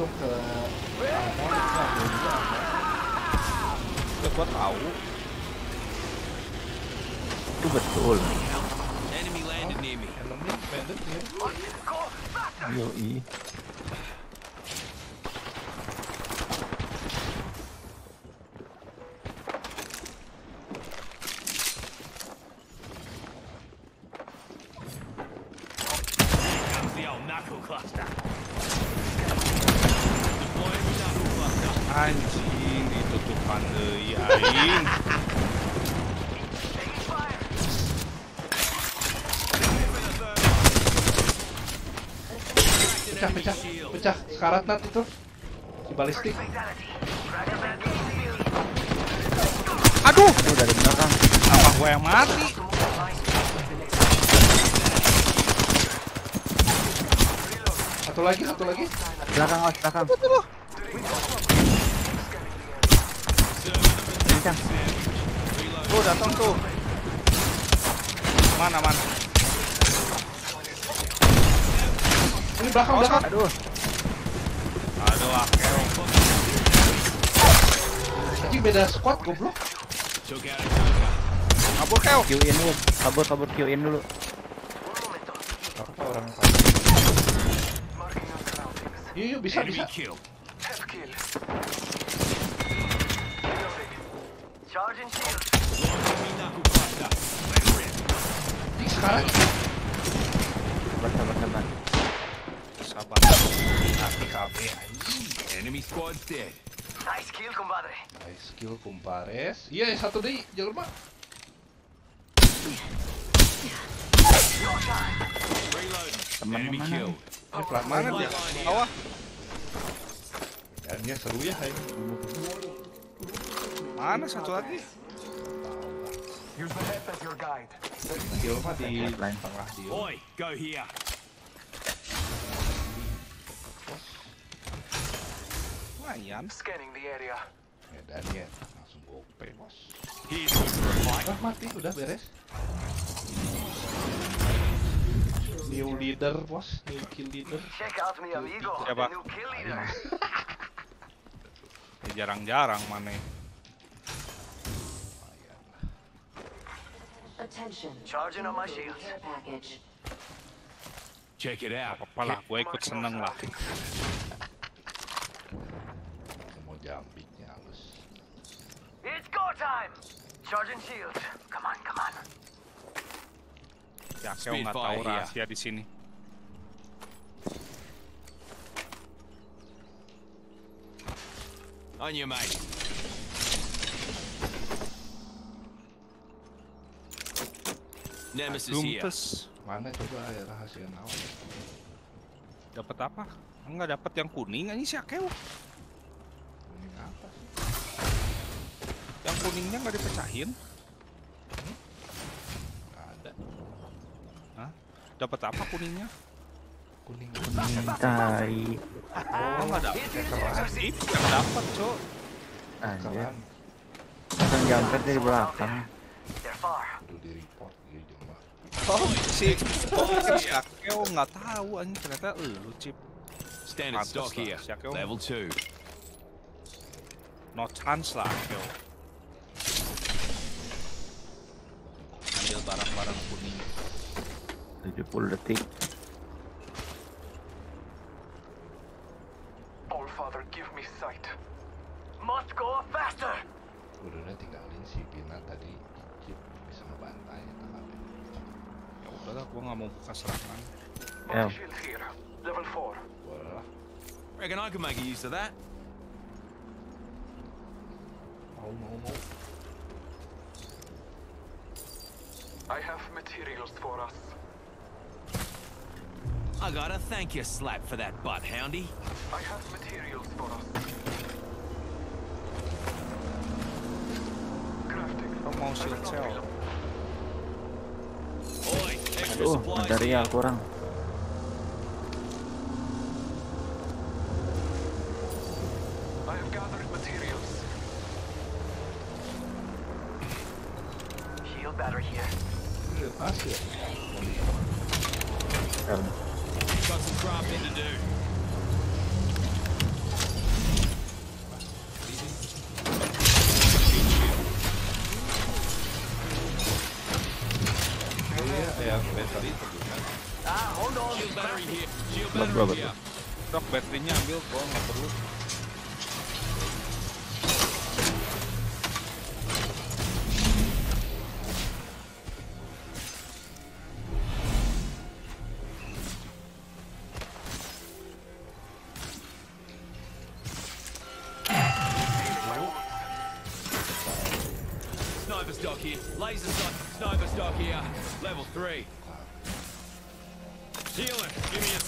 langsung ke armor itu ambil juga armor. Ya gua tahu. Itu betul. Enemy landed near deui aing. Pecah, pecah, pecah. Sekarat nat itu. Si balistik. Aduh, dari belakang. apa gua yang mati? Satu lagi, satu lagi. Belakang belakang. Kencang. Tuh datang tuh. Mana mana? Ini belakang, Oh, belakang. Aduh. Aduh, akeo. Anjing beda squad goblok. Kabur keo. Q in dulu. Kabur kabur Q in dulu. Apa orang Yuk, yuk, bisa, bisa. Sekarang. Sabar. Enemy squad's dead. Nice kumpares. Iya, satu deh, jalur mah. Enemy mana killed. Ini pelan Mana dia? Bawah. Kayaknya seru ya, hai. Mana satu lagi? Skill mah di Lain. tengah dia. Oi, go here. Lumayan. Medannya langsung gope, bos. Here's good for a fight. Ah, mati, udah beres. New leader, bos. New kill leader. Siapa? Ya, jarang-jarang mana. Attention. Charging on my shield. Package. Check it out. Apa lah, gue ikut seneng lah. Mau jumpingnya halus. It's go time. Charging shield. Come on, come on. Ya, keo nggak tahu Spitfire, iya. rahasia di sini. On you, mate. Nemesis here. Dumpes. Mana coba ya rahasia naon? Dapat apa? Enggak dapat yang kuning ini si Akeo. Ini apa sih? Yang kuningnya nggak dipecahin. Nggak ada. Dapat apa kuningnya? Kuning. Tai. Oh, nggak dapat. Keras. Itu yang dapat, Cok. Anjir. Langsung jumper dari belakang. They're far. kudu di report gitu mah. Oh, si oh, mungkin si Akeo nggak tahu anjing ternyata lu chip. Standard stock here. si Akeo. Level 2. No chance lah Akeo. Ambil barang-barang kuning. 70 detik. All father, give me sight. Must go faster. Udah tinggalin si Pina tadi bisa ngebantai tak ada. Ya udahlah, gua nggak mau buka serangan. Ya, Shield here. Level 4. Boleh lah. Reckon I can make a use of that. Mau mau mau. I have materials for us. I got a thank you slap for that butt, Houndy. I have materials for us. Crafting. Kau mau shield supplies material here. kurang. yang battery. Itu bukan ah hold on. Battery here battery ya. battery-nya ambil gua nggak perlu.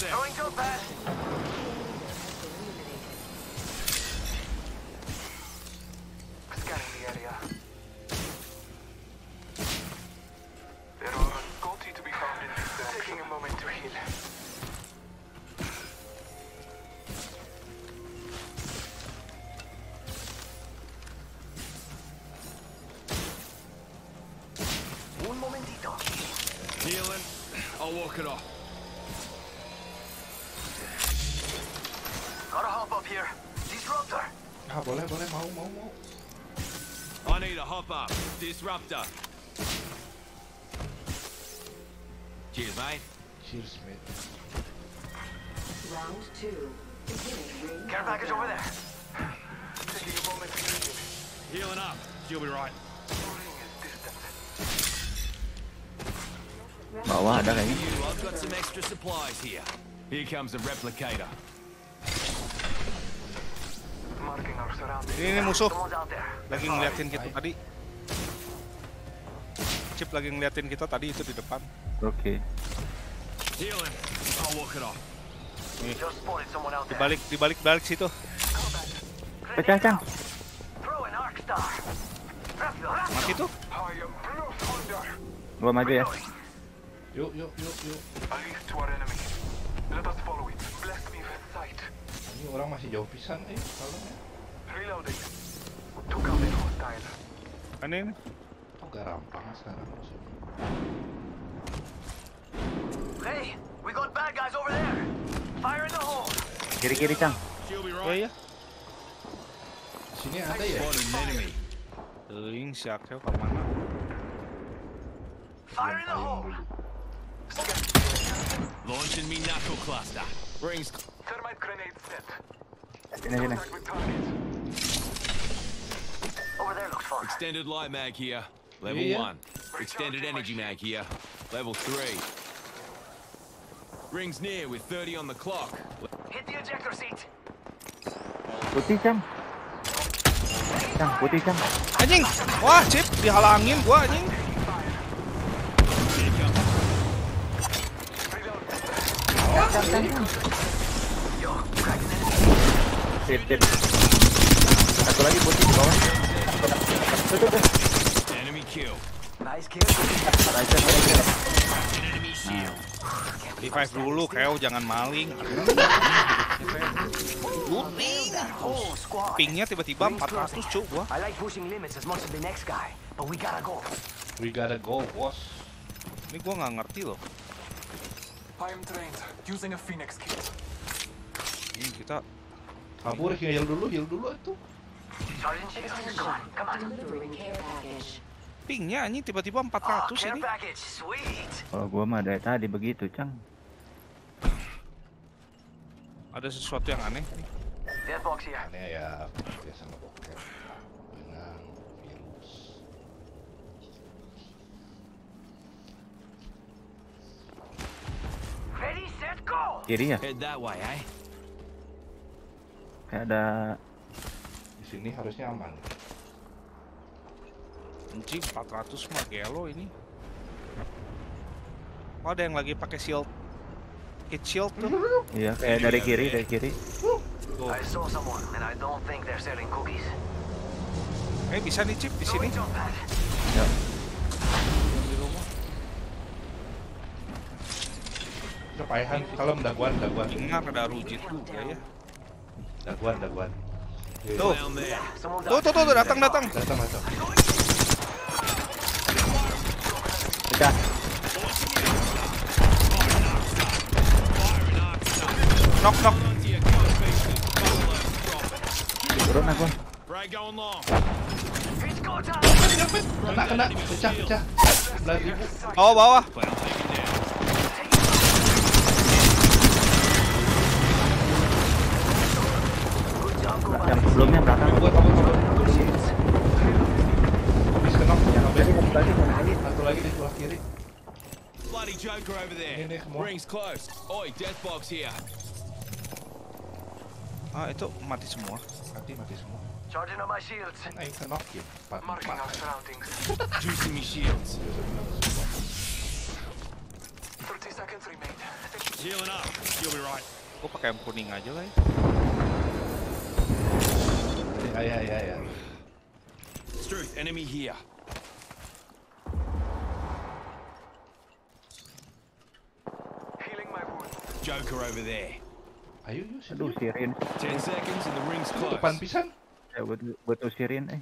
Give me a to a. Scanning the area. There are Scotty to be found in this Taking a moment to heal. Un momentito. Healing. I'll walk it off. Ah boleh boleh mau mau mau. I need a hop up. Disruptor. Cheers, mate. Cheers mate. Round two. Beginning ring Care package over there. Healing up. You'll be right. Bawah ada kayaknya. You, I've got some extra supplies here. Here comes the replicator. Ini, ini musuh. Lagi ngeliatin kita tadi. Chip lagi ngeliatin kita tadi itu di depan. Oke. There. balik di balik balik situ. Pecah, Cang. Mati tuh. Gua maju ya. Yuk yuk yuk yuk. Ini orang masih jauh pisan eh kalau ya. Reloading. Took out a hostile. Kan ini. Kok gak rampang sekarang. Hey, we got bad guys over there. Fire in the hole. Kiri kiri, Cang. She'll be Oh right. iya. Sini ada ya. Spotted an enemy. Teuing si Akel? Fire in the hole. Launching me knuckle cluster. Rings. Thermite grenade set. Sini sini. with target. Over there looks fun. Extended light mag here. Level Yeah. one. Extended energy mag here. Level three. Rings near with 30 on the clock. Hit the ejector seat. Putih, Cang. Cang, putih, Cang. Anjing. Wah, Chip dihalangin gua anjing. Here comes. Yo, cracking enemy. Satu lagi putih di bawah. Tuh, tuh, tuh. Enemy kill. Nice kill. Revive dulu, Keo jangan maling. Pingnya tiba-tiba 400 cuk gua. I like pushing limits as much as the next guy, but we gotta go. We gotta go bos. Ini gua nggak ngerti loh. I am trained using a Phoenix kit. Ini kita Kabur heal dulu heal dulu tuh. Package. pingnya anjing tiba-tiba Oh, 400 care ini. Kalau gua mah dari tadi begitu, Cang. Ada sesuatu yang aneh. nih. Dead box here. Aneh ya biasa ngebokep. Benang virus. Ready, set, go. Kiri ya? Head that way, eh? Kayak ada Di sini harusnya aman. Anjing 400 mah gelo ini. Oh, ada yang lagi pakai shield. Kit shield tuh. Iya, kayak dari kiri, dari kiri. Tuh. I saw someone, and I don't think they're selling cookies. Eh bisa nih Chip di sini. Ya. Kepayahan kalau daguan daguan Ingat ada rujit juga ya. Daguan daguan. Iya, Tuh. Down there. Someone's Tuh tuh tuh tuh, datang datang. Datang datang. Pecah. Knock knock. Onto your coast pieces. Buffalo drop. Turun aku. Frag going long. It's go time. Kena kena pecah pecah. 9000. Bawah yang sebelumnya belakang satu ah itu mati semua. Mati mati semua. Charging on my shields. Nah, marking our surroundings. Juicing me shields. 30 seconds remain. Healing up. You'll be right. Gue pakai yang kuning aja lah ya yeah, yeah, yeah. Struth, enemy here. Healing my wounds. Joker over there. Are you using Aduh, Syrian. 10 seconds and the ring's close. Depan pisan. Ya, betul, betul Syrian eh.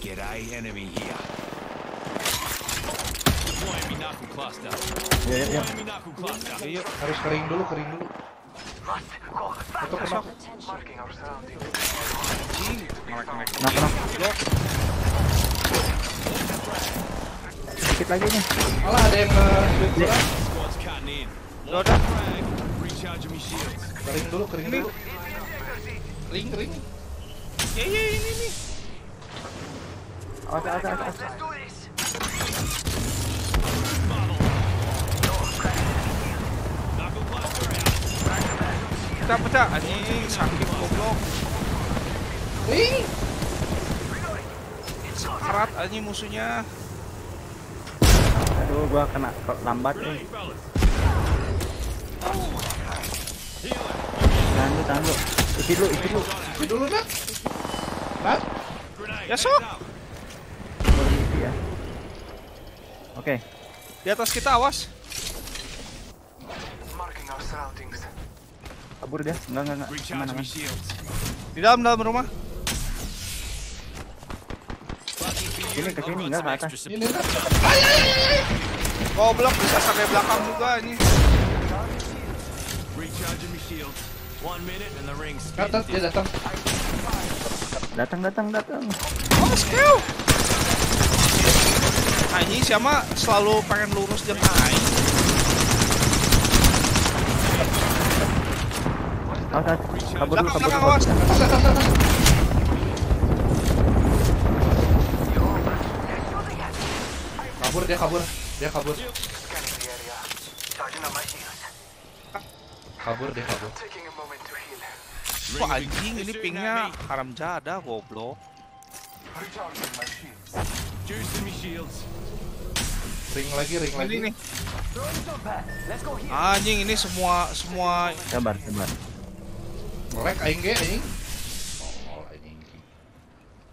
G'day, enemy here. Deploy me knuckle cluster. Ya, ya, ya. Harus kering dulu, kering dulu. Satu kena. Kena kena. Sedikit lagi nih. Malah ada yang ke Loda. Kering dulu, kering dulu. Kering, kering. Ya, ya, ini nih. Awas, awas, awas. pecah pecah. Anjing sakit goblok. Wih. Kerat anjing musuhnya. Aduh gua kena lambat nih. Tahan lu tahan lu isi dulu isi dulu isi dulu nak nak ya sok ya. Oke. Okay. di atas kita awas. Marking our surroundings kabur dia. Enggak enggak enggak. Mana, man? di dalam dalam rumah. Ini ke sini enggak ke atas. Ini goblok bisa sampai belakang juga ini. Datang dia datang. Datang datang datang. Oh skill. Nah ini siapa? Selalu pengen lurus dia. Nah, Main Awas, kabur dulu, kabur dulu. Kabur dia kabur, dia kabur. Kabur dia kabur. Wah anjing ini pingnya haram jada goblok. Ring lagi, ring lagi. Nih. Anjing ini semua semua. Sabar, sabar. Melek aing ge aing. Tolol aing.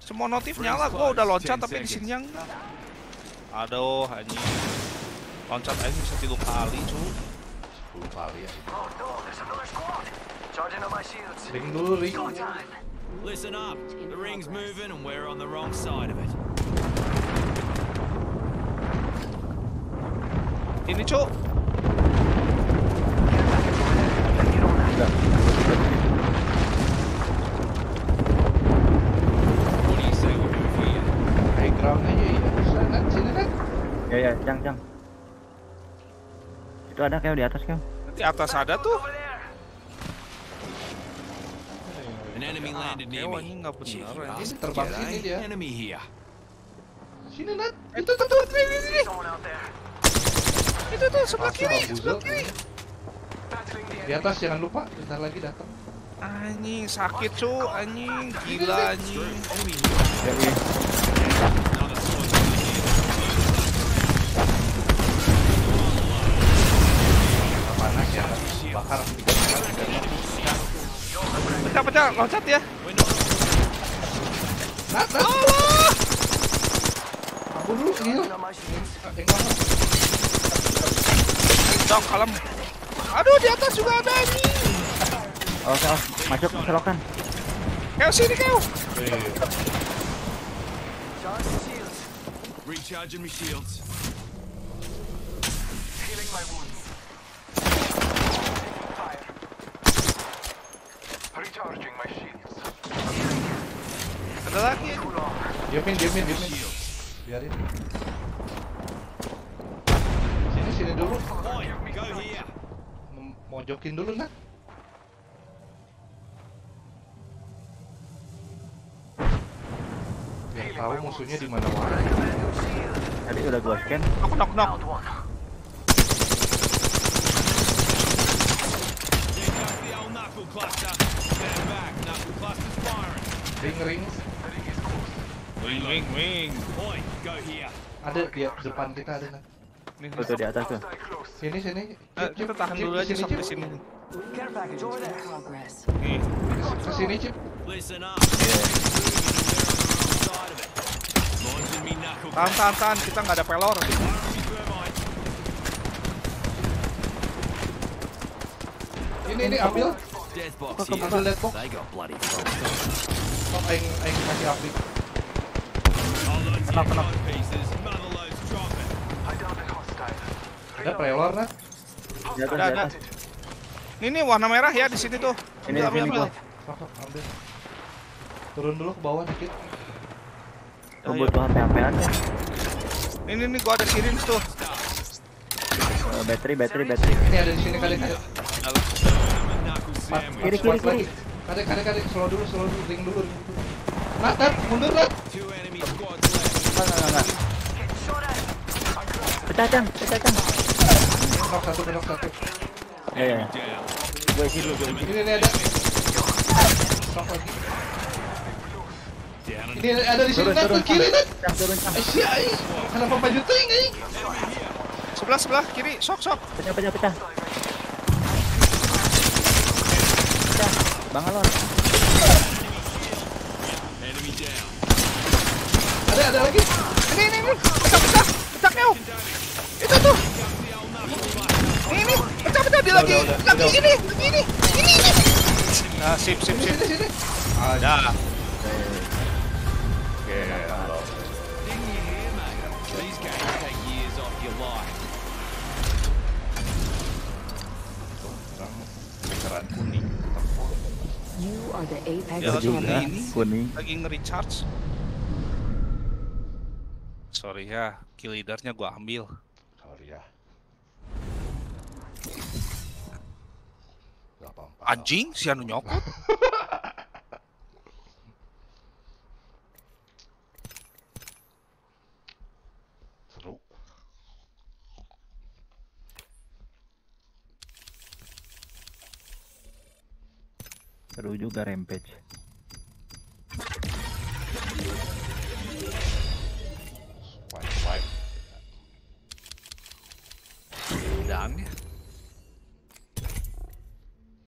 Semua notif nyala, gua udah loncat tapi di sini yang. Aduh, anjing. Loncat aing bisa 3 kali, cuy. 10 kali ya. Ring dulu, ring. Listen up. The ring's moving and we're on the wrong side of it. Ini, cuy. Enggak. ya ya jang jang itu ada kayak di atas kayak nanti atas ada tuh enemy landed near me. Nggak benar. Terbang sini dia. Sini nat. Itu tuh tuh sini. Itu tuh sebelah kiri, sebelah kiri. Di atas jangan lupa, bentar lagi datang. Anjing sakit cu, anjing gila anjing. bakar. Pecah pecah loncat ya. Nah, nah. Allah aku dulu gila dong kalem. Aduh di atas juga ada ini. Oh salah masuk selokan kau sini kau. Recharging my shields. Healing my wounds. Ada lagi ya. Diemin, diemin, diemin. Biarin. Sini, sini dulu. Oh, Mau mojokin dulu nak? Gak tahu musuhnya di mana mana. Tadi udah gua scan. Knock knock knock. Ring ring. Wing wing wing. Oi, go here. Ada di depan kita ada. Nat. Nih, Tuh, di atas tuh. Sini sini. Eh, kita tahan dulu aja sampai sini. Nih. Ke sini Cip. Tahan tahan tahan. Kita nggak ada pelor. Ini ini ambil. Kok. Sok aing aing kasih update. A hostile. Ada prelor Nat. Ada, ada. Ini nih warna merah ya di sini tuh. Ini Ambil, ambil, gua. ambil. Turun dulu ke bawah dikit. Gua butuh HP-HPan ya. Ini nih gua ada kirim tuh. Eh, Battery, battery, battery. Ini ada di sini kali kali. Kiri, kiri, lagi. Kadek kadek kadek slow dulu slow dulu ring dulu. ring dulu. Nat Nat mundur Nat. Enggak, enggak, enggak. Pecah, Cang. Pecah, Cang. Knock satu knock satu. Ya, ya. Down. Gua isi dulu, isi. Ini ini ada. Knock lagi. Ini ada di sini Nat kiri Nat. Turun, Cang. Kenapa baju ting? Sebelah sebelah kiri. Sok sok. Pecah, pecah, pecah. Pecah. Bang Alon. enemy down. Ada lagi. Ini ini ini. Pecah pecah. Pecah keo. Itu tuh. Ini ini. Pecah pecah dia lagi. Lagi ini. Lagi ini. Ini ini. Nah sip sip sip. sini. Ada. Didn't you hear, mate? These games take years off your life. Orang lingkaran kuning. You are the apex Ya, ini. kuning. Lagi nge-recharge. Sorry ya, kill leadernya gua ambil. Sorry ya. Gak apa-apa. Anjing, si anu nyokot. Seru. Seru juga rampage.